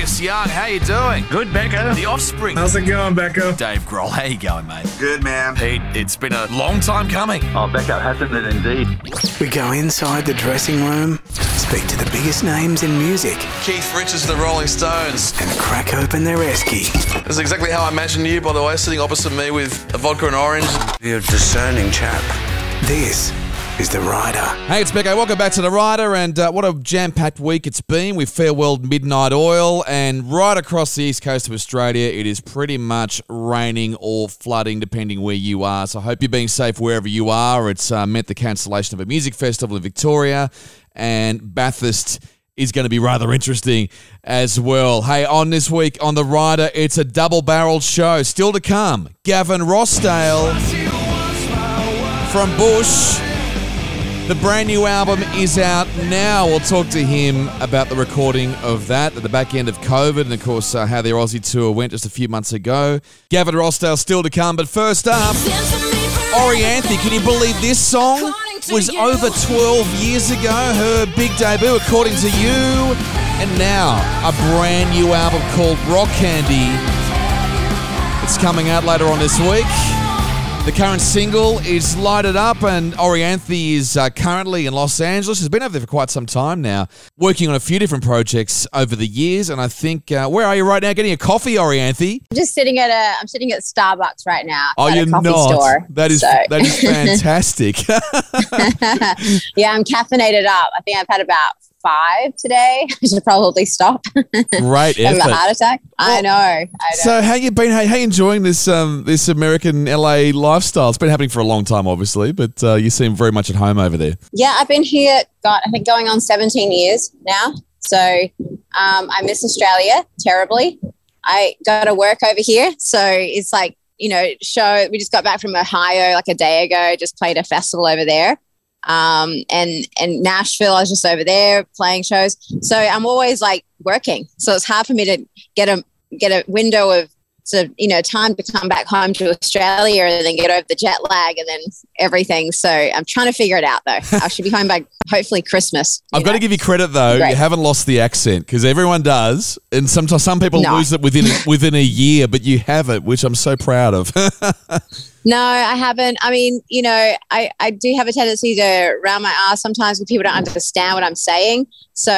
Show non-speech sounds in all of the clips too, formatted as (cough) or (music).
Angus Young, how you doing? Good, Becko. The Offspring. How's it going, Becko? Dave Grohl, how you going, mate? Good, man. Pete, it's been a long time coming. Oh, Becko, hasn't it indeed? We go inside the dressing room, speak to the biggest names in music, Keith Richards the Rolling Stones. and crack open their esky. That's exactly how I imagined you, by the way, sitting opposite me with a vodka and orange. You're a discerning chap. This is The Rider. Hey, it's Becko. Welcome back to the Rider, and uh, what a jam-packed week it's been. We've farewelled Midnight Oil, and right across the east coast of Australia, it is pretty much raining or flooding, depending where you are. So I hope you're being safe wherever you are. It's uh, meant the cancellation of a music festival in Victoria, and Bathurst is going to be rather interesting as well. Hey, on this week on the Rider, it's a double-barreled show. Still to come, Gavin Rossdale from Bush. The brand new album is out now. We'll talk to him about the recording of that at the back end of COVID and, of course, uh, how their Aussie tour went just a few months ago. Gavin Rossdale still to come. But first up, Orianthi. Can you believe this song was over 12 years ago? Her big debut, according to you. And now, a brand new album called Rock Candy. It's coming out later on this week. The current single is Light It Up, and Orianthi is uh, currently in Los Angeles. Has been over there for quite some time now, working on a few different projects over the years. And I think, uh, where are you right now? Getting a coffee, Orianthi? I'm just sitting at a I'm sitting at Starbucks right now. Oh, you're not. Store, that is so- that is (laughs) fantastic. (laughs) (laughs) yeah, I'm caffeinated up. I think I've had about five today. (laughs) I should probably stop. Great Have a heart attack. I know. I know. So, how you been? How, how you enjoying this um, this American LA lifestyle? It's been happening for a long time, obviously, but uh, you seem very much at home over there. yeah, I've been here. Got I think going on 17 years now. So um, I miss Australia terribly. I got to work over here, so it's like you know, show. We just got back from Ohio like a day ago. Just played a festival over there. Um, and and Nashville. I was just over there playing shows, so I'm always like working. So it's hard for me to get a get a window of of you know time to come back home to Australia and then get over the jet lag and then everything. So I'm trying to figure it out though. I should be home by hopefully Christmas. I've got to give you credit though. Great. You haven't lost the accent because everyone does, and sometimes some people No. lose it within (laughs) within a year, but you have it, which I'm so proud of. (laughs) No, I haven't. I mean, you know, I, I do have a tendency to round my ass sometimes when people don't understand what I'm saying. So,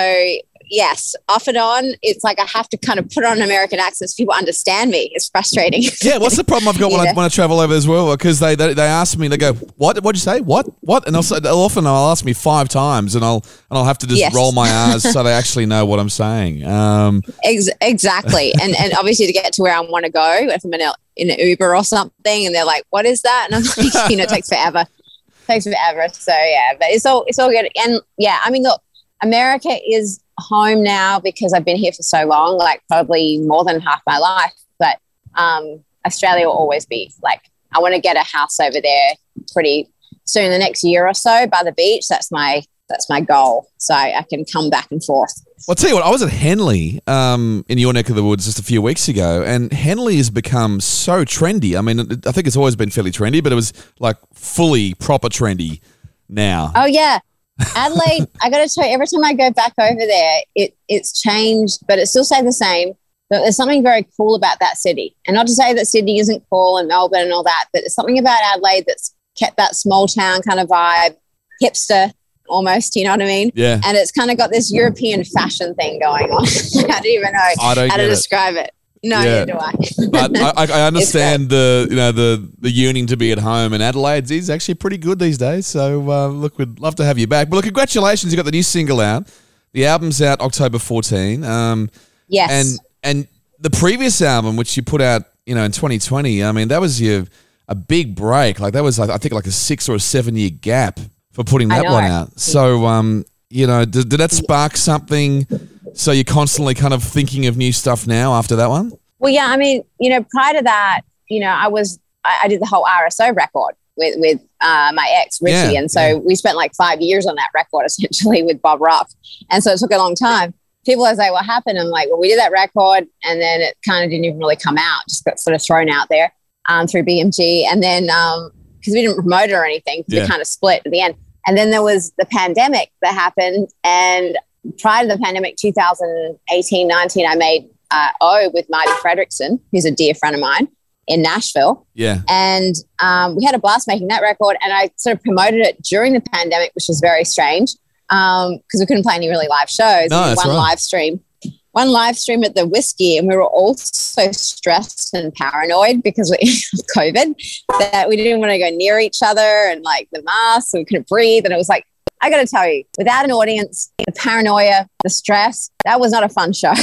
yes, off and on, it's like I have to kind of put on an American accent so people understand me. It's frustrating. (laughs) yeah, what's the problem I've got when, I, when I travel over as well? Because they, they they ask me, they go, "What? What'd you say? What? What?" And I'll, they'll often they'll ask me five times, and I'll and I'll have to just Yes. roll my R's so they actually know what I'm saying. Um, Ex- exactly. (laughs) and and obviously to get to where I want to go, if I'm in, a, in an Uber or something, and they're like, "What is that?" And I'm like, (laughs) you know, it takes forever. takes forever. So yeah, but it's all it's all good. And yeah, I mean, look, America is home now because I've been here for so long, like probably more than half my life. But um, Australia will always be like, I want to get a house over there pretty soon, the next year or so by the beach. That's my that's my goal, so I, I can come back and forth. Well, I'll tell you what, I was at Henley um, in your neck of the woods just a few weeks ago, and Henley has become so trendy. I mean, I think it's always been fairly trendy, but it was like fully proper trendy now. Oh yeah, Adelaide. I got to tell you, every time I go back over there, it it's changed, but it still stays the same. But there's something very cool about that city, and not to say that Sydney isn't cool and Melbourne and all that, but there's something about Adelaide that's kept that small town kind of vibe, hipster almost. You know what I mean? Yeah. And it's kind of got this European fashion thing going on. (laughs) I don't even know I don't how to it. describe it. No, Yeah. do I. but I, I- I (laughs) understand the you know the the yearning to be at home, and Adelaide's is actually pretty good these days. So uh, look, we'd love to have you back. But look, congratulations! You got the new single out. The album's out October 14. Um, yes. and and the previous album, which you put out, you know, in 2020. I mean, that was your a big break. Like that was, I think, like a six or a seven year gap for putting that one out. So, um, you know, did, did that spark something? So you're constantly kind of thinking of new stuff now after that one. Well, yeah, I mean, you know, prior to that, you know, I was I, I did the whole RSO record with with uh, my ex Richie, Yeah, and so yeah. we spent like five years on that record (laughs) essentially with Bob Rock, and so it took a long time. People are like, "What happened?" I'm like, "Well, we did that record, and then it kind of didn't even really come out; just got sort of thrown out there um, through BMG, and then because we didn't promote it or anything, Yeah. we kind of split at the end, and then there was the pandemic that happened, and prior to the pandemic 2018 19 i made uh, O with Marti Frederiksen, who's a dear friend of mine in Nashville. Yeah. And um, we had a blast making that record. And I sort of promoted it during the pandemic, which was very strange because we couldn't play any really live shows. No, We did that's one right. live stream. One live stream at the whiskey, and we were all so stressed and paranoid because we, (laughs) of COVID that we didn't want to go near each other and like the masks, we couldn't breathe. And it was like, I got to tell you, without an audience, the paranoia, the stress, that was not a fun show. (laughs)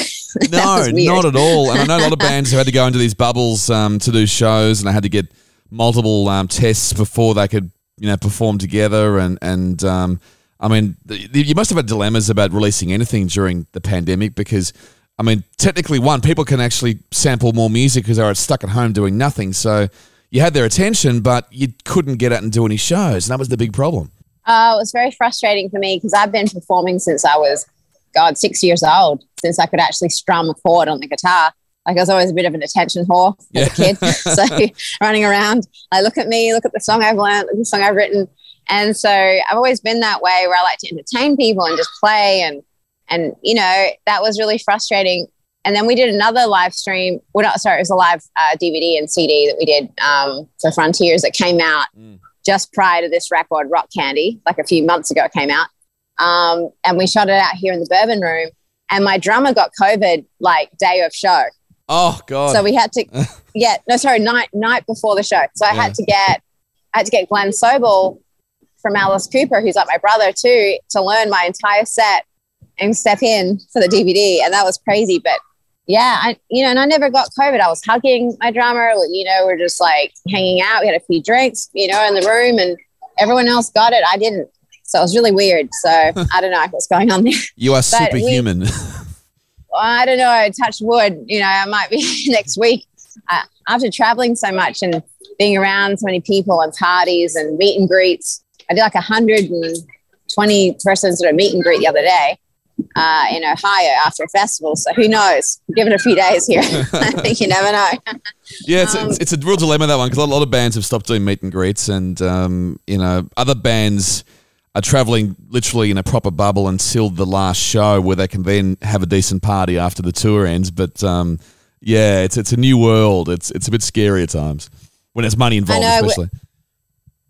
No, not at all. And I know a lot of bands who had to go into these bubbles um, to do shows, and they had to get multiple um, tests before they could, you know, perform together. And and um, I mean, you must have had dilemmas about releasing anything during the pandemic because. I mean, technically, one, people can actually sample more music because they were stuck at home doing nothing. So you had their attention, but you couldn't get out and do any shows. And that was the big problem. Uh, it was very frustrating for me because I've been performing since I was, God, six years old, since I could actually strum a chord on the guitar. Like I was always a bit of an attention whore as a kid. (laughs) so (laughs) running around, I look at me, look at the song I've learned, the song I've written. And so I've always been that way where I like to entertain people and just play. And, and you know, that was really frustrating. And then we did another live stream. Well, not, sorry, it was a live uh, DVD and CD that we did um, for Frontiers that came out just prior to this record, Rock Candy, like a few months ago, it came out. Um, and we shot it out here in the Bourbon Room. And my drummer got COVID like day of show. Oh, God. So we had to, (laughs) yeah, no, sorry, night night before the show. So I Yeah. had to get, I had to get Glenn Sobel from Alice Cooper, who's like my brother too, to learn my entire set and step in for the DVD. And that was crazy. But yeah, I, you know, and I never got COVID. I was hugging my drummer, you know, we're just like hanging out. We had a few drinks, you know, in the room and everyone else got it. I didn't. So it was really weird. So (laughs) I don't know what's going on there. you are (laughs) but we- superhuman. (laughs) I don't know. Touch wood. You know, I might be next week. Uh, after traveling so much and being around so many people and parties and meet and greets, I did like hundred and twenty persons sort a meet and greet the other day uh, in Ohio after a festival. So who knows? Give it a few days here. I (laughs) think (laughs) you never know. Yeah, it's, Um, it's, it's a real dilemma that one because a lot of bands have stopped doing meet and greets, and um, you know other bands are traveling literally in a proper bubble until the last show, where they can then have a decent party after the tour ends. But um, yeah, it's it's a new world. It's it's a bit scary at times when there's money involved, know, especially.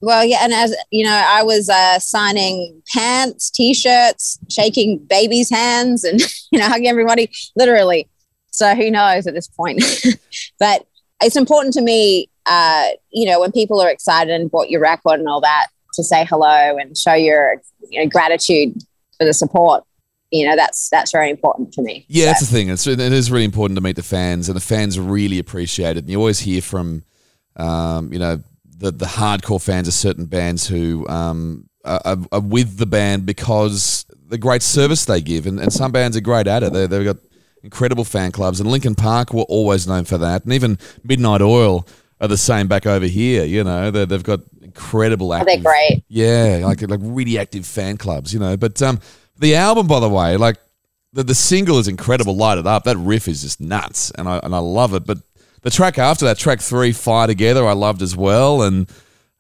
Well, yeah, and as you know, I was uh, signing pants, t-shirts, shaking babies' hands, and (laughs) you know, hugging everybody, literally. So who knows at this point? (laughs) but it's important to me, uh, you know, when people are excited and bought your record and all that, to say hello and show your you know, gratitude for the support. You know, that's that's very important to me. Yeah, So- that's the thing. It's, it is really important to meet the fans, and the fans really appreciate it. And you always hear from, um, you know, the the hardcore fans of certain bands who um, are, are- with the band because the great service they give, and, and some bands are great at it. They, they've got incredible fan clubs, and Linkin Park were always known for that, and even Midnight Oil are the same back over here. You know, they they've got incredible. Are Active, they great? yeah, like like really active fan clubs, you know. But um, the album, by the way, like the, the single is incredible. Light it up. That riff is just nuts, and I and I love it. But the track after that, track three, Fire Together, I loved as well. And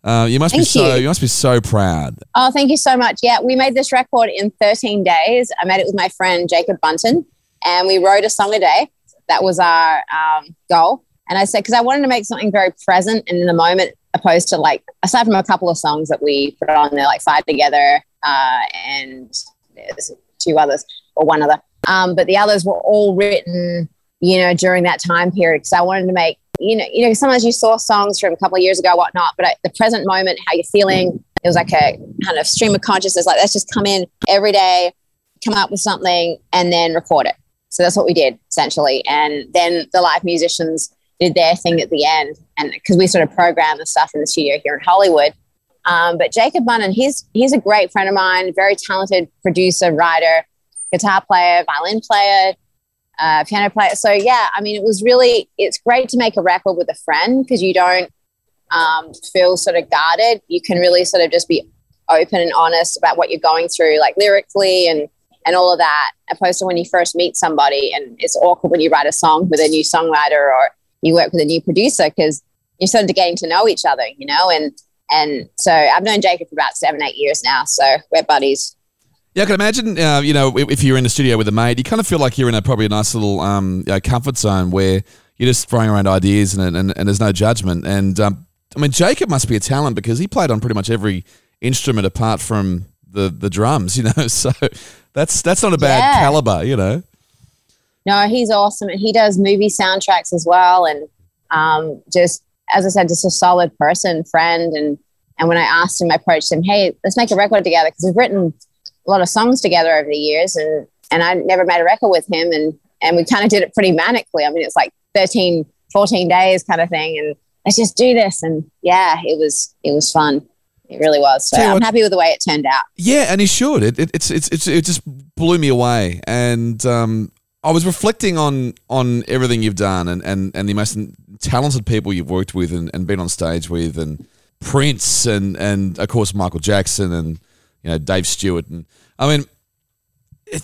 uh, you must be Thank so you. you must be so proud. Oh, thank you so much. Yeah, we made this record in 13 days. I made it with my friend Jacob Bunton, and we wrote a song a day. That was our um, goal. And I said, because I wanted to make something very present and in the moment, opposed to like, aside from a couple of songs that we put on there, like Fire Together uh, and there's two others, or one other. Um, but the others were all written, you know, during that time period. Because I wanted to make, you know, you know, sometimes you saw songs from a couple of years ago, whatnot, but at the present moment, how you're feeling, it was like a kind of stream of consciousness. Like let's just come in every day, come up with something, and then record it. So that's what we did essentially. And then the live musicians did their thing at the end, and because we sort of programmed the stuff in the studio here in Hollywood. Um, but Jacob Bunton, he's he's a great friend of mine, very talented producer, writer, guitar player, violin player, uh, piano player. So yeah, I mean, it was really it's great to make a record with a friend because you don't um, feel sort of guarded. You can really sort of just be open and honest about what you're going through, like lyrically and and all of that, opposed to when you first meet somebody and it's awkward when you write a song with a new songwriter or you work with a new producer because you're sort of getting to know each other, you know. And and so I've known Jacob for about seven, eight years now, so we're buddies. Yeah, I can imagine. Uh, you know, if you're in the studio with a mate, you kind of feel like you're in a probably a nice little um, you know, comfort zone where you're just throwing around ideas and and, and there's no judgment. And um, I mean, Jacob must be a talent because he played on pretty much every instrument apart from the the drums. You (laughs) know, so that's that's not a bad Yeah. caliber. You know. No, he's awesome, and he does movie soundtracks as well. And um, just as I said, just a solid person, friend. And and when I asked him, I approached him, "Hey, let's make a record together," because we've written a lot of songs together over the years, and and I never made a record with him, and and we kind of did it pretty manically. I mean, it's like 13, 14 days kind of thing, and let's just do this. And yeah, it was it was fun. It really was. So I'm what- happy with the way it turned out. Yeah, and he should. It, it it's, it's it's it just blew me away, and um, I was reflecting on on everything you've done, and and and the most talented people you've worked with, and, and been on stage with, and Prince, and and of course Michael Jackson, and you know Dave Stewart, and I mean,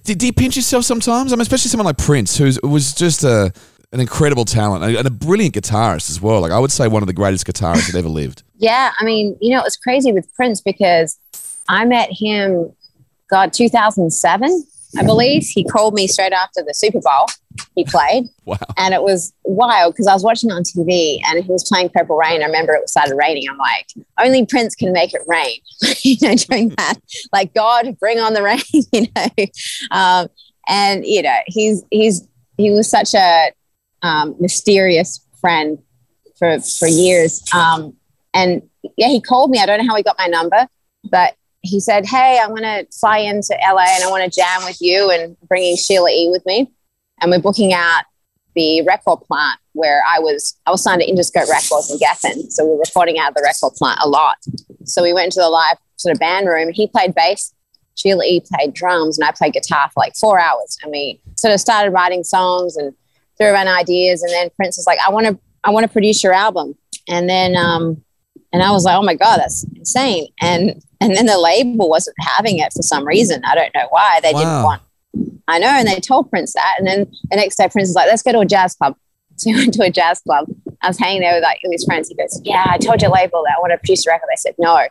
do, do you pinch yourself sometimes? I mean, especially someone like Prince, who was just a an incredible talent and a brilliant guitarist as well. Like I would say, one of the greatest guitarists that ever lived. (laughs) Yeah, I mean, you know, it was crazy with Prince because I met him, God, 2007, I believe. He called me straight after the Super Bowl he played, (laughs) Wow. and it was wild because I was watching on TV and he was playing Purple Rain. I remember it started raining. I'm like, only Prince can make it rain, (laughs) you know, during that. Like, God, bring on the rain, (laughs) you know. Um, and you know, he's he's he was such a um, mysterious friend for for years. Um, and yeah, he called me. I don't know how he got my number, but he said, "Hey, I'm going to fly into LA and I want to jam with you and bringing Sheila E with me, and we're booking out the record plant where I was. I was signed to Interscope Records in Geffen, so we were recording out of the record plant a lot. So we went to the live sort of band room. He played bass, Sheila E played drums, and I played guitar for like four hours. And we sort of started writing songs and threw around ideas. And then Prince was like, "I want to, I want to produce your album." And then, um, and I was like, "Oh my god, that's insane!" And and then the label wasn't having it for some reason. I don't know why. They didn't want. I know, and they told Prince that. And then the next day, Prince was like, "Let's go to a jazz club." (laughs) So we went to a jazz club. I was hanging there with like his friends. He goes, "Yeah, I told your label that I want to produce a record." They said, "No."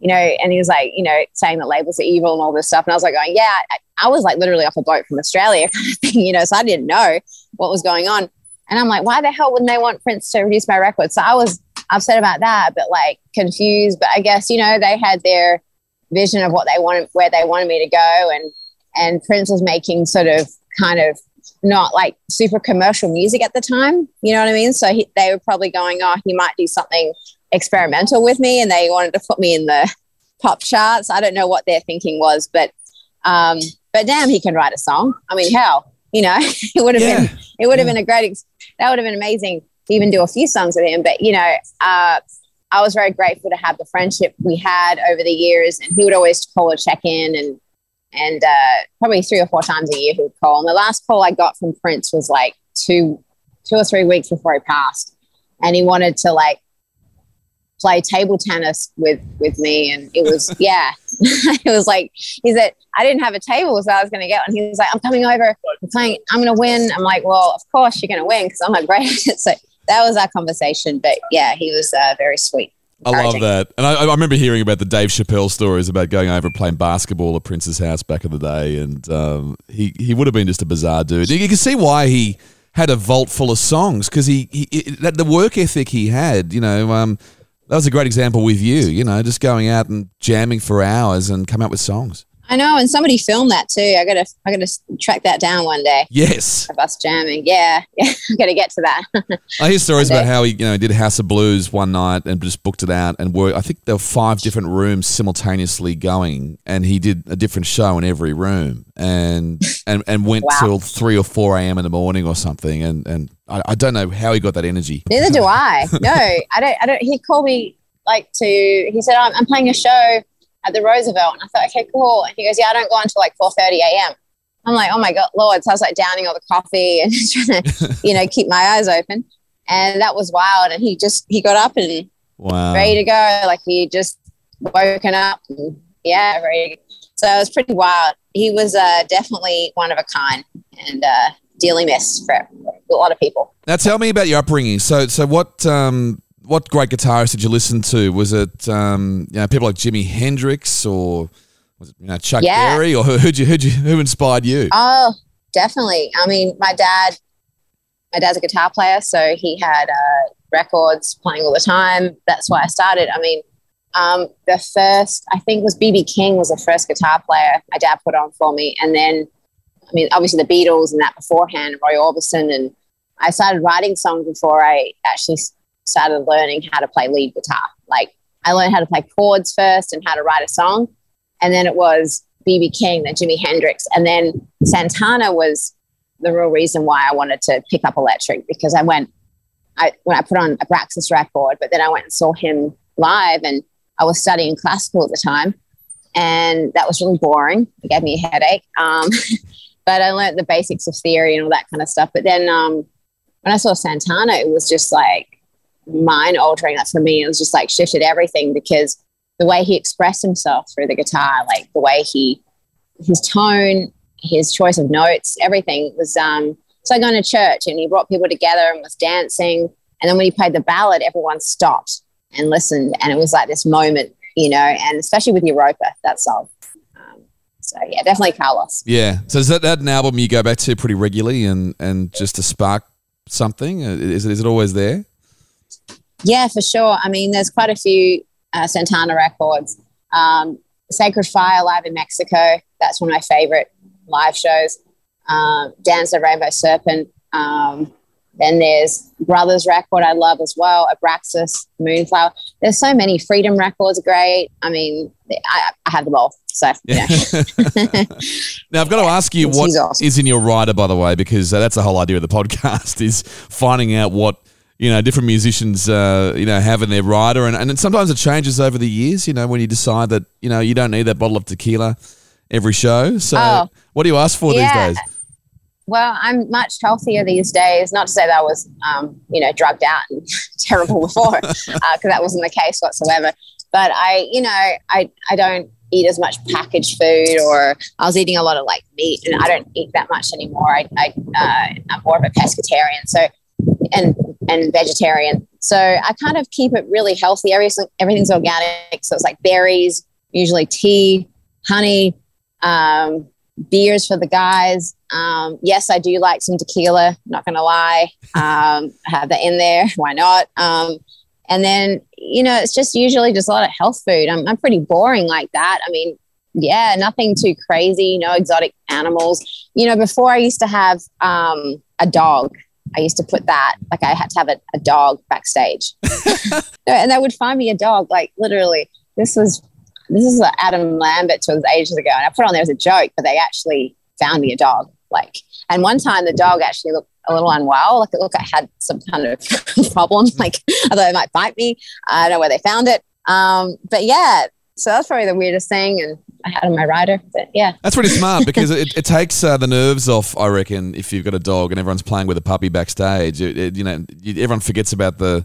You know, and he was like, you know, saying that labels are evil and all this stuff. And I was like, going, yeah, I, I was like literally off a boat from Australia (laughs) kind of thing, you know, so I didn't know what was going on. And I'm like, why the hell wouldn't they want Prince to produce my record? So I was upset about that, but like confused. But I guess, you know, they had their vision of what they wanted, where they wanted me to go. And, and Prince was making sort of kind of not like super commercial music at the time. You know what I mean? So he, they were probably going, oh, he might do something experimental with me. And they wanted to put me in the pop charts. I don't know what their thinking was, but, um, but damn, he can write a song. I mean, hell, you know, (laughs) it would have Yeah. been, it would have been a great, ex- that would have been amazing to even do a few songs with him. But, you know, uh, I was very grateful to have the friendship we had over the years. And he would always call or check in and, and uh, probably three or four times a year he would call. And the last call I got from Prince was like two, two or three weeks before he passed. And he wanted to like play table tennis with with me. And it was (laughs) yeah. (laughs) It was like he said i didn't have a table so i was going to get one. He was like i'm coming over. I'm playing i'm going to win. I'm like well of course you're going to win because i'm a great (laughs) so that was our conversation. But yeah he was uh, very sweet I love that. And I, I remember hearing about the Dave Chappelle stories about going over and playing basketball at Prince's house back in the day. And um, he, he would have been just a bizarre dude. You can see why he had a vault full of songs because he, he it, the work ethic he had, you know, um, that was a great example with you, you know, just going out and jamming for hours and come up with songs. I know and somebody filmed that too i gotta i gotta track that down one day Yes. of us jamming yeah (laughs) yeah i gotta get to that (laughs) I hear stories about how he, you know, did House of Blues one night and just booked it out and worked. I think there were five different rooms simultaneously going, and he did a different show in every room, and (laughs) and and went Wow. till three or four a.m. in the morning or something. And and I, I don't know how he got that energy. Neither do I. No, I don't. I don't. He called me like to. He said, oh, "I'm, I'm playing a show at the Roosevelt," and I thought, "Okay, cool." And he goes, "Yeah, I don't go until like 4:30 a.m." I'm like, "Oh my god, Lord!" So I was like downing all the coffee and (laughs) trying to, (laughs) you know, keep my eyes open. And that was wild. And he just he got up and Wow. ready to go. Like he just woken up. And, yeah, ready. So it was pretty wild. He was uh, definitely one of a kind and uh, dearly missed for a lot of people. Now tell me about your upbringing. So so what um what great guitarists did you listen to? Was it um you know people like Jimi Hendrix or Was it you know Chuck Yeah. Berry or who who'd you, who'd you, who inspired you? Oh, definitely. I mean, my dad, my dad's a guitar player, so he had uh, records playing all the time. That's why I started. I mean, um, the first I think was BB King was the first guitar player my dad put on for me, and then I mean, obviously the Beatles and that beforehand, Roy Orbison, and I started writing songs before I actually started learning how to play lead guitar. Like I learned how to play chords first and how to write a song, and then it was BB King, then Jimi Hendrix, and then Santana was the real reason why I wanted to pick up electric because I went, I when I put on Abraxas record, but then I went and saw him live, and I was studying classical at the time, and that was really boring. It gave me a headache. Um, (laughs) but I learned the basics of theory and all that kind of stuff. But then um, when I saw Santana, it was just like mind altering. That for me, it was just like shifted everything because the way he expressed himself through the guitar, like the way he, his tone, his choice of notes, everything was um, it's like going to church and he brought people together and was dancing. And then when he played the ballad, everyone stopped and listened. And it was like this moment, you know, and especially with Europa, that song. Um, so yeah, definitely Carlos. Yeah. So is that, that an album you go back to pretty regularly and and just to spark something? Uh, Is it is it always there? Yeah, for sure. I mean, there's quite a few uh, Santana records. Um, Sacred Fire live in Mexico. That's one of my favorite live shows. Um, Dance the Rainbow Serpent. Um, then there's Brothers record I love as well. Abraxas, Moonflower. There's so many. Freedom records great. I mean, I, I have them all. So (laughs) yeah. (laughs) Now I've got to ask you what is awesome. in your rider, by the way, because uh, that's the whole idea of the (laughs) podcast is finding out what you know different musicians uh, you know have in their rider, and and sometimes it changes over the years. You know when you decide that you know you don't need that bottle of tequila every show. So Oh. what do you ask for Yeah. these days? Well, I'm much healthier these days. Not to say that I was, um, you know, drugged out and (laughs) terrible before, because that wasn't the case whatsoever. But I, you know, I I don't eat as much packaged food, or I was eating a lot of like meat, and I don't eat that much anymore. I, I uh, I'm more of a pescatarian, so and and vegetarian. So I kind of keep it really healthy. Everything everything's organic, so it's like berries, usually tea, honey. Um, beers for the guys. Um, yes, I do like some tequila. Not gonna lie, um, have that in there. (laughs) Why not? Um, and then you know, it's just usually just a lot of health food. I'm, I'm pretty boring like that. I mean, yeah, nothing too crazy. No exotic animals. You know, before I used to have um, a dog. I used to put that like I had to have a, a dog backstage, (laughs) and they would find me a dog. Like literally, this was this is what Adam Lambert was ages ago, and I put on there as a joke, but they actually found me a dog. Like, and one time the dog actually looked a little unwell. Like it looked like I had some kind of (laughs) problem. Like I thought it might bite me. I don't know where they found it. Um, but yeah, so that's probably the weirdest thing, and I had on my rider. But yeah, That's pretty smart (laughs) because it, it takes uh, the nerves off. I reckon if you've got a dog and everyone's playing with a puppy backstage, it, it- you know, everyone forgets about the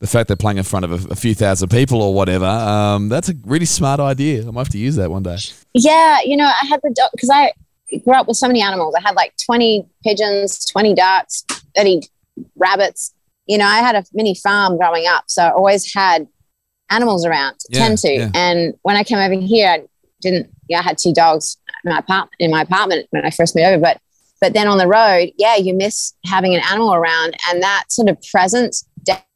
the fact they're playing in front of a, a few thousand people or whatever. Um, that's a really smart idea. I might have to use that one day. yeah, you know, I had the dog because I grew up with so many animals. I had like 20 pigeons, 20 ducks, 30 rabbits. You know, I had a mini farm growing up. So I always had animals around to Yeah, tend to. yeah. And when I came over here, I didn't, yeah, I had two dogs in my apartment, in my apartment when I first moved over. But, but then on the road, yeah, you miss having an animal around. And that sort of presence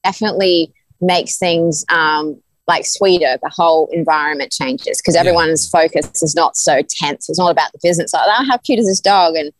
definitely makes things um, like sweeter. The whole environment changes because everyone's focus is not so tense. It's not about the business. Like, oh, how cute is this dog? And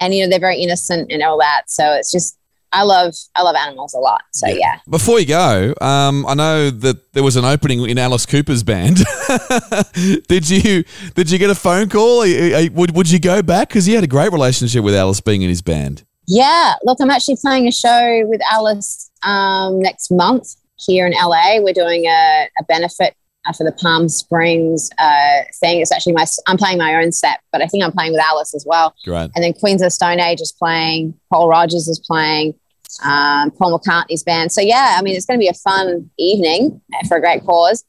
and you know they're very innocent and all that. So it's just I love I love animals a lot. So yeah. Before you go, um, I know that there was an opening in Alice Cooper's band. (laughs) did you did you get a phone call? Are you- are you- would would you go back because you had a great relationship with Alice being in his band? Yeah, look, I'm actually playing a show with Alice um, next month here in LA. We're doing a, a benefit for the Palm Springs uh, thing. It's actually my I'm playing my own set, but I think I'm playing with Alice as well. Great. And then Queens of the Stone Age is playing. Paul Rodgers is playing. Um, Paul McCartney's band. So yeah, I mean, it's going to be a fun evening for a great cause.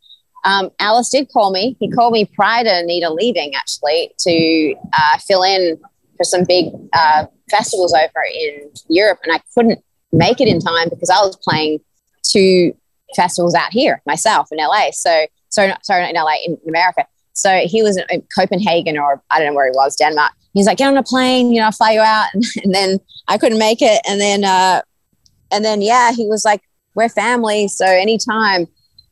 Um, Alice did call me. He called me prior to Nita leaving, actually, to uh, fill in for some big uh, festivals over in Europe, and I couldn't make it in time because I was playing two festivals out here myself in LA. So sorry, not, sorry, not in LA, in America. So he was in Copenhagen or I don't know where he was, Denmark. He's like, get on a plane, you know, I'll fly you out. (laughs) And, and then I couldn't make it. And then, uh, and then, yeah, he was like, we're family. So anytime.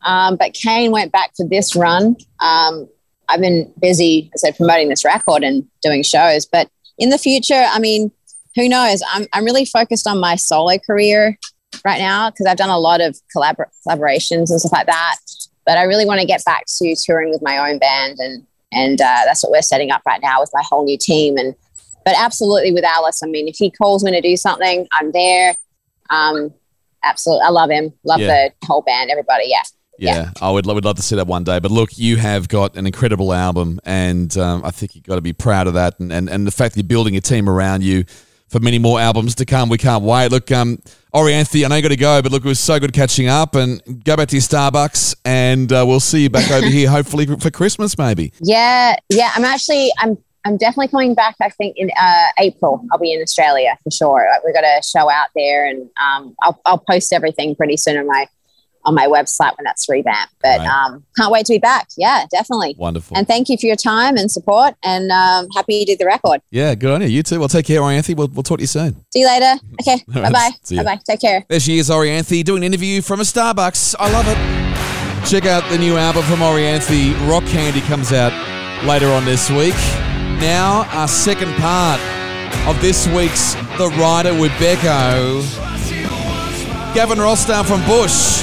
Um, but Kane went back for this run. Um, I've been busy, I said, promoting this record and doing shows. But in the future, I mean, who knows? I'm, I'm really focused on my solo career right now because I've done a lot of collabor- collaborations and stuff like that. But I really want to get back to touring with my own band, and and uh, that's what we're setting up right now with my whole new team. And but absolutely with Alice, I mean, if he calls me to do something, I'm there. Um, absolutely, I love him, love Yeah. the whole band, everybody. Yeah. Yeah, I would, would love to see that one day. But look, you have got an incredible album, and um, I think you've got to be proud of that. And, and, and the fact that you're building a team around you for many more albums to come, we can't wait. Look, um, Orianthi, I know you got to go, but look, it was so good catching up. And go back to your Starbucks, and uh, we'll see you back over here, hopefully for, Christmas, maybe. Yeah, yeah. I'm actually, I'm, I'm definitely coming back. I think in uh, April, I'll be in Australia for sure. We've got a show out there, and um, I'll, I'll post everything pretty soon on my on my website when that's revamped. But Right. um, can't wait to be back. Yeah, definitely. Wonderful. And thank you for your time and support. And um, happy you did the record. yeah, good on you. You too. Well, take care, Orianthi. We'll, we'll talk to you soon. See you later. (laughs) Okay. Bye bye. Bye bye. Take care. There she is, Orianthi, doing an interview from a Starbucks. I love it. Check out the new album from Orianthi. Rock Candy comes out later on this week. Now, our second part of this week's The Rider with Becko. Gavin Rossdale from Bush.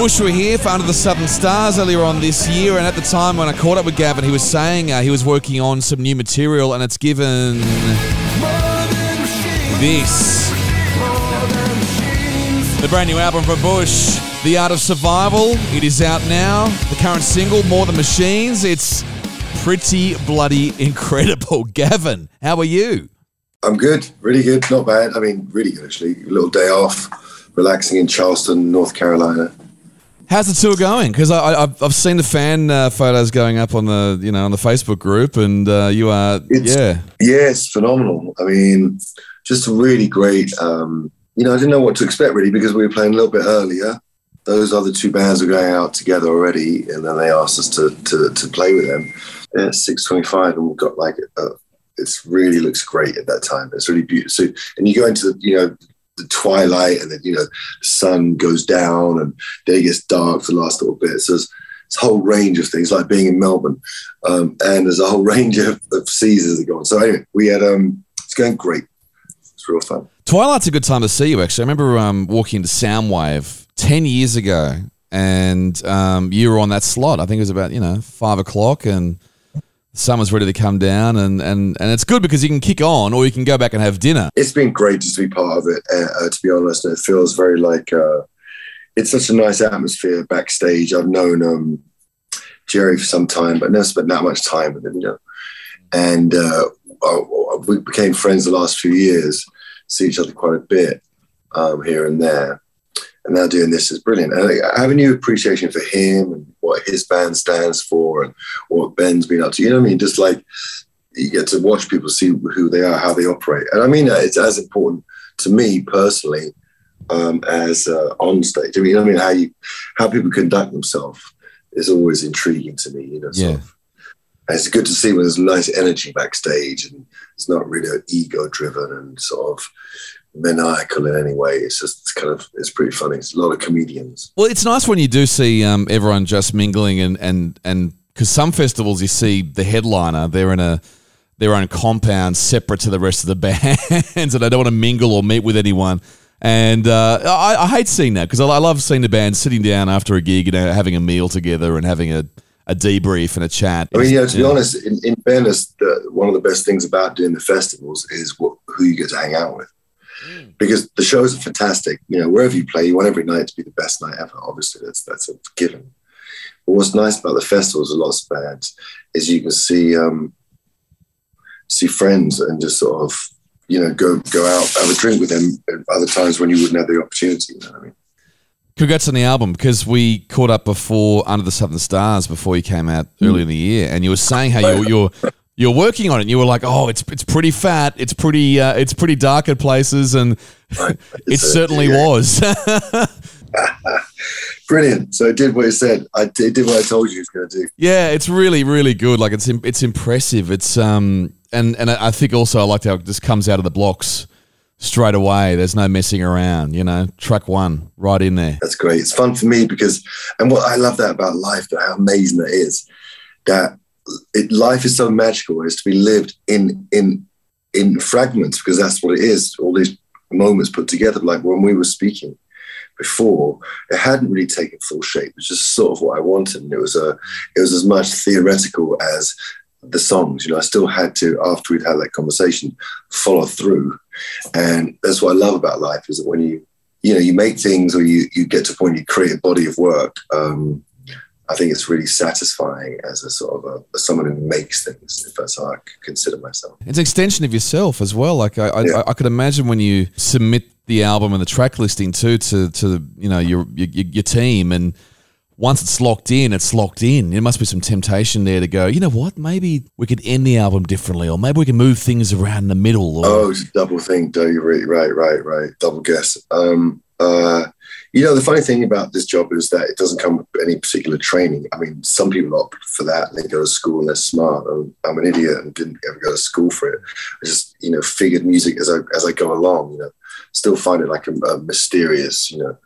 Bush were here for Under the Southern Stars earlier on this year, and at the time when I caught up with Gavin, he was saying uh, he was working on some new material, and it's given this. The brand new album from Bush, The Art of Survival. It is out now. The current single, More Than Machines. It's pretty bloody incredible. (laughs) Gavin, how are you? I'm good, really good, not bad. I mean, really good actually. A little day off, relaxing in Charleston, North Carolina. How's the tour going? Because I, I, I've I've seen the fan uh, photos going up on the you know on the Facebook group, and uh, you are It's- yeah Yeah, it's phenomenal. I mean, just really great. Um, you know, I didn't know what to expect really because we were playing a little bit earlier. Those other two bands were going out together already, and then they asked us to to, to play with them at six twenty five, and we got like a, it's really looks great at that time. It's really beautiful. So, and you go into the you know the twilight, and then you know the sun goes down, and it gets dark for the last little bit. So. There's, it's a whole range of things, like being in Melbourne, um, and there's a whole (laughs) range of, of seasons that go on. So anyway, we had um, it's going great. It's real fun. Twilight's a good time to see you. Actually, I remember um, walking into Soundwave ten years ago, and um, you were on that slot. I think it was about you know five o'clock, and was ready to come down, and and and it's good because you can kick on, or you can go back and have dinner. It's been great just to be part of it. Uh, uh, to be honest, it feels very like uh, it's such a nice atmosphere backstage. I've known um, Jerry for some time, but never spent that much time with him, you know. And uh, we became friends the last few years. See each other quite a bit um, here and there. And now doing this is brilliant. And I have a new appreciation for him and what his band stands for and what Ben's been up to. You know what I mean? Just like you get to watch people see who they are, how they operate. And I mean, it's as important to me personally um, as uh, on stage. I mean, you know what I mean? How you, how people conduct themselves is always intriguing to me. You know, sort Yeah. of. It's good to see when there's nice energy backstage and it's not really ego driven and sort of maniacal in any way. It's just it's kind of it's pretty funny. It's a lot of comedians. Well, it's nice when you do see um, everyone just mingling and and and because some festivals you see the headliner they're in a their own compound separate to the rest of the (laughs) bands and they don't want to mingle or meet with anyone. And uh, I, I hate seeing that because I, I love seeing the band sitting down after a gig, you know, having a meal together and having a, a debrief and a chat. I mean, you know, to be Yeah. honest, in, in fairness, the, one of the best things about doing the festivals is what, who you get to hang out with. Because the shows are fantastic. You know, wherever you play, you want every night to be the best night ever. Obviously, that's that's a given. But what's nice about the festivals, a lot of bands, is you can see um, see friends and just sort of you know go go out have a drink with them at other times when you wouldn't have the opportunity. You know what I mean? Congrats on the album because we caught up before Under the Southern Stars before you came out early in the year, and you were saying how you're you're, you're working on it. And you were like, "Oh, it's it's pretty fat. It's pretty uh, it's pretty dark at places," and (laughs) it certainly yeah. was. (laughs) (laughs) Brilliant. So it did what it said. I did, did what I told you it was going to do. Yeah, it's really, really good. Like it's it's impressive. It's um and and I think also I like how it just comes out of the blocks straight away. There's no messing around. You know, track one right in there. That's great. It's fun for me because, and what I love that about life, that how amazing that is, that it, life is so magical. It's to be lived in in in fragments because that's what it is. All these moments put together. Like when we were speaking before, it hadn't really taken full shape. It was just sort of what I wanted, and it was a it was as much theoretical as the songs. You know, I still had to after we'd had that conversation follow through, and that's what I love about life is that when you you know you make things or you you get to a point you create a body of work. Um, I think it's really satisfying as a sort of a, someone who makes things, if that's how I consider myself. It's an extension of yourself as well. Like I, I, Yeah. I, I could imagine when you submit the album and the track listing too to to you know your your, your team and. Once it's locked in, it's locked in. There must be some temptation there to go. You know what? Maybe we could end the album differently, or maybe we can move things around in the middle. Or, Oh, it's a double think, do you? Right, right, right, right. Double guess. Um, uh, you know, the funny thing about this job is that it doesn't come with any particular training. I mean, some people opt for that and they go to school and they're smart. I'm, I'm an idiot and didn't ever go to school for it. I just, you know, figured music as I as I go along. You know, still find it like a, a mysterious, you know,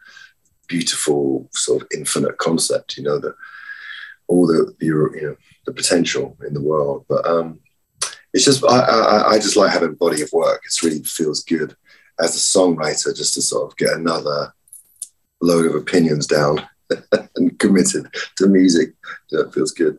beautiful sort of infinite concept. You know, the all the, the you know the potential in the world, but. um it's just I, I I just like having a body of work. It really feels good as a songwriter just to sort of get another load of opinions down (laughs) and committed to music. That feels good.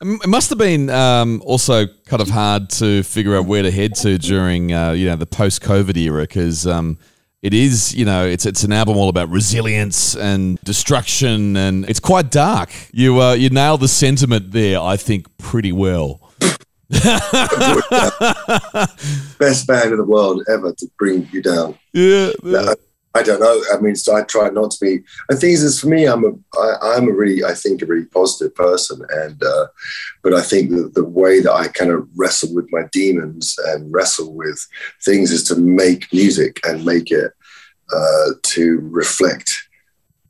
It must have been um, also kind of hard to figure out where to head to during uh, you know the post-COVID era because um, it is you know it's it's an album all about resilience and destruction and it's quite dark. You uh, you nailed the sentiment there, I think, pretty well. (laughs) Best band in the world ever to bring you down. Yeah, No, I don't know. I mean, so I try not to be. And things is for me, I'm a, I, I'm a really, I think, a really positive person. And, uh, but I think that the way that I kind of wrestle with my demons and wrestle with things is to make music and make it uh, to reflect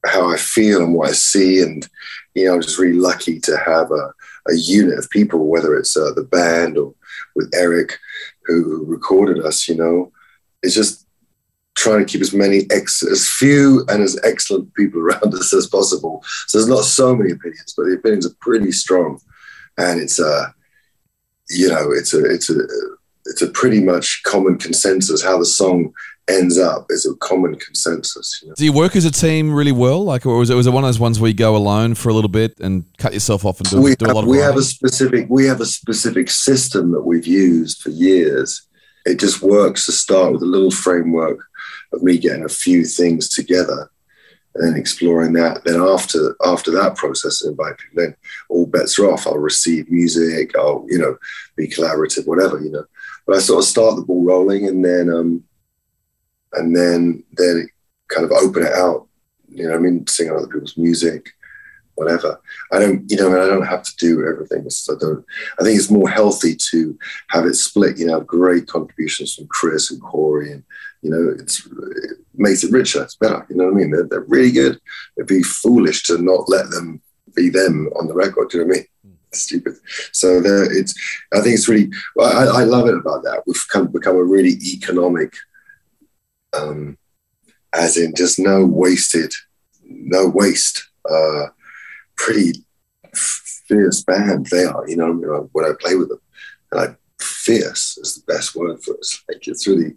how I feel and what I see. And, you know, I'm just really lucky to have a, a unit of people, whether it's uh, the band or with Eric, who recorded us, you know, it's just trying to keep as many ex as few and as excellent people (laughs) around us as possible. So there's not so many opinions, but the opinions are pretty strong, and it's a, you know, it's a it's a it's a pretty much common consensus how the song ends up is a common consensus. You know? Do you work as a team really well? Like, or was it was it one of those ones where you go alone for a little bit and cut yourself off and do, we do a lot of we have a specific we have a specific system that we've used for years. It just works to start with a little framework of me getting a few things together and then exploring that. Then after after that process, invite people in. All bets are off. I'll receive music. I'll you know be collaborative, whatever you know. But I sort of start the ball rolling, and then um, and then then kind of open it out. You know, I mean, sing other people's music, whatever. I don't, you know, I don't have to do everything. So I don't. I think it's more healthy to have it split. You know, great contributions from Chris and Corey, and you know, it's it makes it richer. It's better. You know what I mean? They're, they're really good. It'd be foolish to not let them be them on the record. Do you know what I mean? Stupid. So there, it's. I think it's really. I, I love it about that. We've come, become a really economic. Um, as in just no wasted, no waste. Uh, pretty fierce band they are. You know, you know, when I play with them, and like fierce is the best word for it. It's like it's really,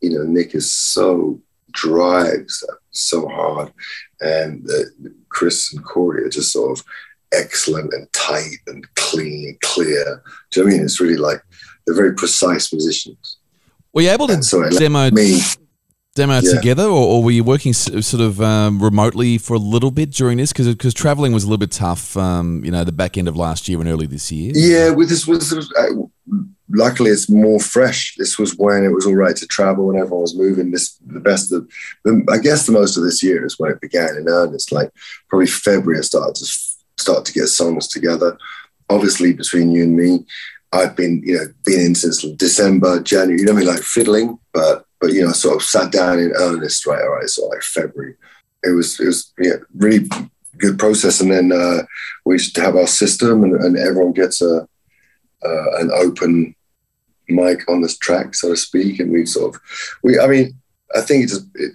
you know, Nick is so drives so hard, and uh, Chris and Corey are just sort of excellent and tight and clean and clear. Do you know what I mean? It's really like they're very precise musicians. Were you able to so demo Me, demo Yeah. together, or, or were you working s- sort of um, remotely for a little bit during this? Because because traveling was a little bit tough, um, you know, the back end of last year and early this year. Yeah, with this was, uh, luckily it's more fresh. This was when it was all right to travel and everyone was moving. This the best of, the, I guess the most of this year is when it began in earnest. Like probably February, I started to start to get songs together. Obviously, between you and me, I've been you know been in since December, January. You know what I mean, like fiddling, but but you know, sort of sat down in earnest. Right, all right, so like February. it was it was yeah really good process. And then uh, we used to have our system, and, and everyone gets a uh, an open mic on this track, so to speak. And we sort of we I mean I think it just it,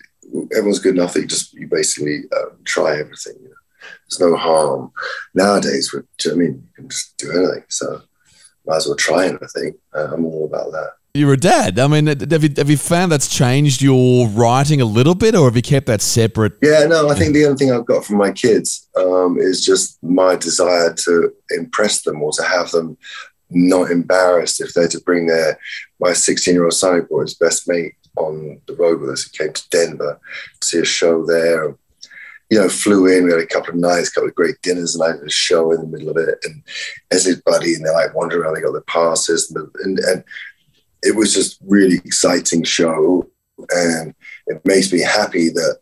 everyone's good enough that you just you basically uh, try everything. You know? There's no harm nowadays. With, I mean? You can just do anything. So might as well try anything. Uh, I'm all about that. You're a dad. I mean, have you, have you found that's changed your writing a little bit, or have you kept that separate? Yeah, no, I think the only thing I've got from my kids um, is just my desire to impress them or to have them not embarrassed if they're to bring their my 16 year old son, who his best mate on the road with us. He came to Denver to see a show there. You know, flew in. We had a couple of nights, a couple of great dinners, and I had a show in the middle of it. And as his buddy, and they're like wandering around. They got their passes, and, and, and it was just really exciting show, and it makes me happy that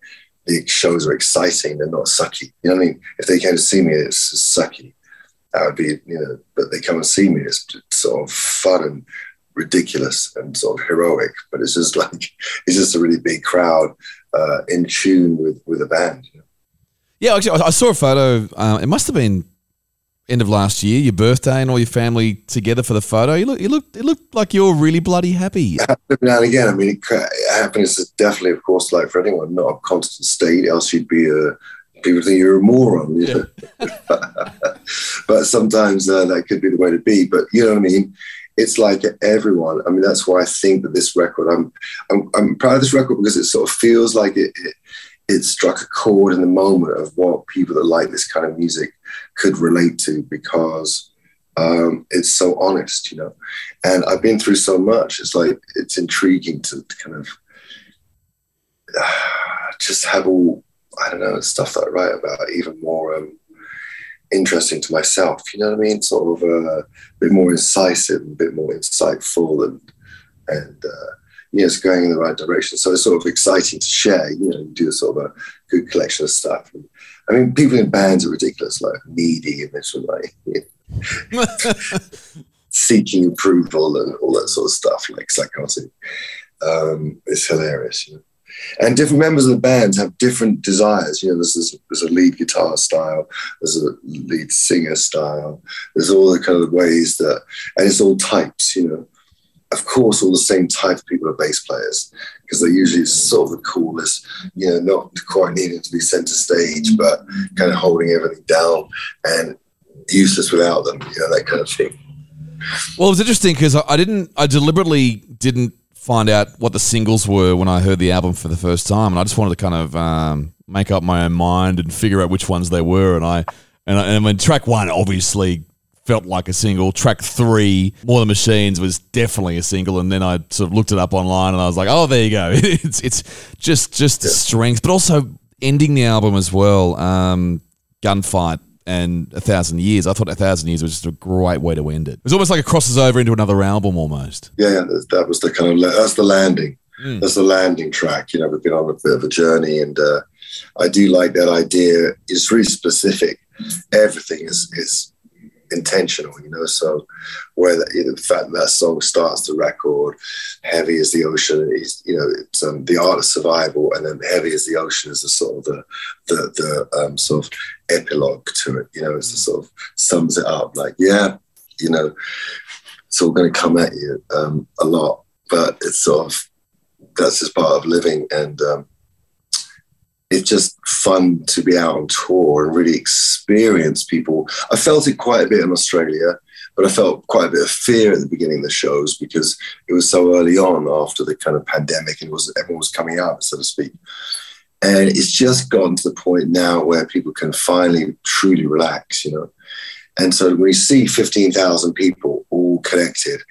the shows are exciting. They're not sucky. You know what I mean? If they came to see me, it's sucky. That would be, you know. But they come and see me. It's sort of fun and ridiculous and sort of heroic. But it's just (laughs) like it's just a really big crowd uh, in tune with with a band. You know? Yeah, actually, I saw a photo. Uh, it must have been end of last year, your birthday, and all your family together for the photo. You look, you look, it looked like you're really bloody happy. Now and again, I mean, it, happiness is definitely, of course, like for anyone, not a constant state. Else, you'd be a people think you're a moron. You (laughs) know? but sometimes uh, that could be the way to be. But you know what I mean? It's like everyone. I mean, that's why I think that this record. I'm, I'm, I'm proud of this record because it sort of feels like it, it it struck a chord in the moment of what people that like this kind of music could relate to because um, it's so honest, you know. And I've been through so much. It's like it's intriguing to, to kind of uh, (sighs) just have all I don't know stuff that I write about even more um, interesting to myself. You know what I mean? Sort of uh, a bit more incisive, a bit more insightful, and and uh, you it's going in the right direction. So it's sort of exciting to share. You know, you do a sort of a good collection of stuff. And, I mean, people in bands are ridiculous, like needy and this like you know, (laughs) seeking approval and all that sort of stuff, like psychotic. Um, it's hilarious, you know. And different members of the band have different desires. You know, there's, there's a lead guitar style, there's a lead singer style, there's all the kind of ways that, and it's all types, you know of course, all the same type of people are bass players because they're usually sort of the coolest, you know, not quite needing to be center stage, but kind of holding everything down and useless without them, you know, that kind of thing. Well, it was interesting because I didn't, I deliberately didn't find out what the singles were when I heard the album for the first time, and I just wanted to kind of um, make up my own mind and figure out which ones they were, and I. And, I, and mean, track one obviously felt like a single. Track three, More Than Machines, was definitely a single. And then I sort of looked it up online and I was like, oh, there you go. (laughs) it's it's just just yeah. strength, but also ending the album as well. Um, Gunfight and A Thousand Years. I thought A Thousand Years was just a great way to end it. It was almost like it crosses over into another album almost. Yeah, yeah that was the kind of that's the landing. Mm. That's the landing track. You know, we've been on a bit of a journey, and uh, I do like that idea. It's really specific. Everything is is intentional, you know. So where the, the fact that, that song starts the record, heavy as the ocean, is you know, it's um, the art of survival, and then heavy as the ocean is the sort of the the, the um, sort of epilogue to it. You know, it's the sort of sums it up. Like, yeah, you know, it's all going to come at you um, a lot, but it's sort of that's just part of living and. Um, it's just fun to be out on tour and really experience people. I felt it quite a bit in Australia, but I felt quite a bit of fear at the beginning of the shows because it was so early on after the kind of pandemic and was everyone was coming out, so to speak. And it's just gotten to the point now where people can finally truly relax, you know. And so we see 15,000 people connected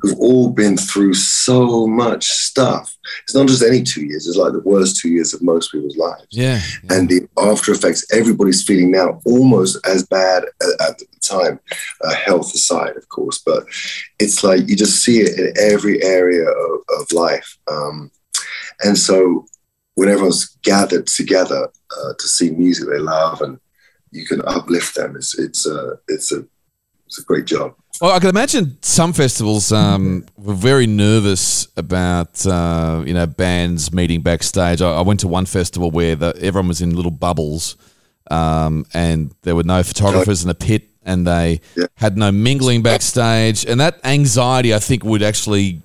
who've all been through so much stuff. It's not just any two years, it's like the worst two years of most people's lives. Yeah. yeah. And the after effects, everybody's feeling now almost as bad at, the time, uh, health aside, of course. But it's like you just see it in every area of, of life. Um, and so when everyone's gathered together uh, to see music they love and you can uplift them. It's it's a it's a It's a great job. Well, I can imagine some festivals um, were very nervous about uh, you know bands meeting backstage. I, I went to one festival where the, everyone was in little bubbles, um, and there were no photographers in the pit, and they Yeah. had no mingling backstage, and that anxiety I think would actually.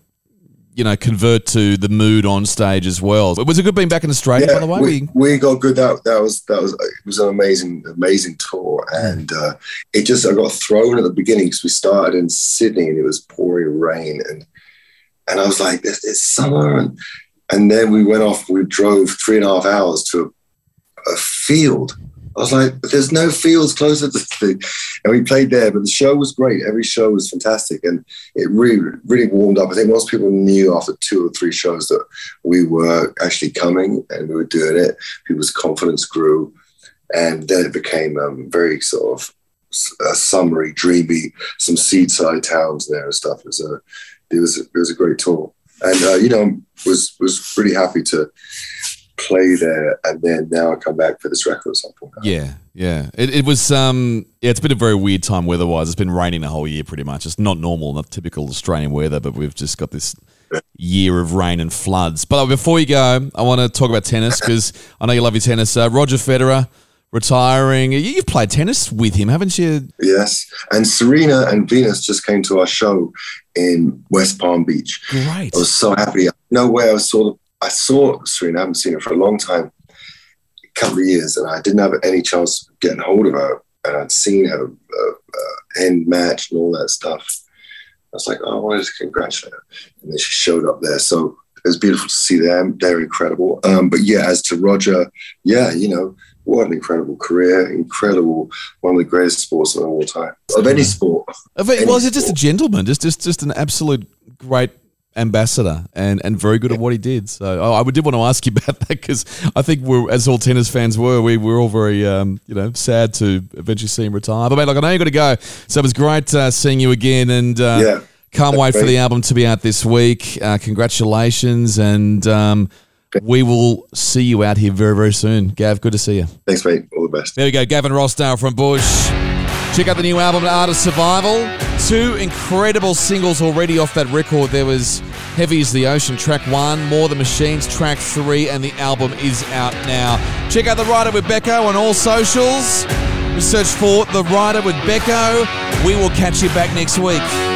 You know, convert to the mood on stage as well. It was it good being back in Australia, by the way? we, we got good. That that was that was it was an amazing amazing tour, and uh, it just I got thrown at the beginning because we started in Sydney and it was pouring rain, and and I was like, "It's, it's summer," and and then we went off. We drove three and a half hours to a, a field. I was like, there's no fields closer to the thing. And we played there, but the show was great. Every show was fantastic. And it really, really warmed up. I think most people knew after two or three shows that we were actually coming and we were doing it. People's confidence grew. And then it became um, very sort of uh, summery, dreamy, some seaside towns there and stuff. It was a, it was, it was a great tour. And, uh, you know, was, was really happy to play there. And then now I come back for this record at some point. Yeah, yeah. It, it was. Um, yeah, it's been a very weird time weather-wise. It's been raining the whole year, pretty much. It's not normal, not typical Australian weather, but we've just got this year of rain and floods. But before you go, I want to talk about tennis because I know you love your tennis. Uh, Roger Federer retiring. You- You've played tennis with him, haven't you? Yes. And Serena and Venus just came to our show in West Palm Beach. Great. I was so happy. No way I saw the, I saw Serena. I haven't seen her for a long time, a couple of years, and I didn't have any chance of getting hold of her. And I'd seen her uh, uh, end match and all that stuff. I was like, oh, I wanted to congratulate her, and then she showed up there. So it was beautiful to see them. They're incredible. Um, but yeah, as to Roger, yeah, you know, what an incredible career, incredible, one of the greatest sportsmen of all time of any sport. Uh, but- Any Well, he's just a gentleman, just just just an absolute great ambassador and and very good at what he did. So I, I did want to ask you (laughs) about that because I think we're as all tennis fans were, we were all very um, you know sad to eventually see him retire. But mate, like I know you got to go, so it was great uh, seeing you again, and uh, Yeah. can't wait for the album to be out this week. Uh, congratulations, and um, we will see you out here very very soon. Gav, good to see you. Thanks, mate. All the best. There we go, Gavin Rossdale from Bush. Check out the new album, Art of Survival. Two incredible singles already off that record. There was Heavy as the Ocean, track one, More Than Machines, track three, and the album is out now. Check out The Rider with Becko on all socials. Search for The Rider with Becko. We will catch you back next week.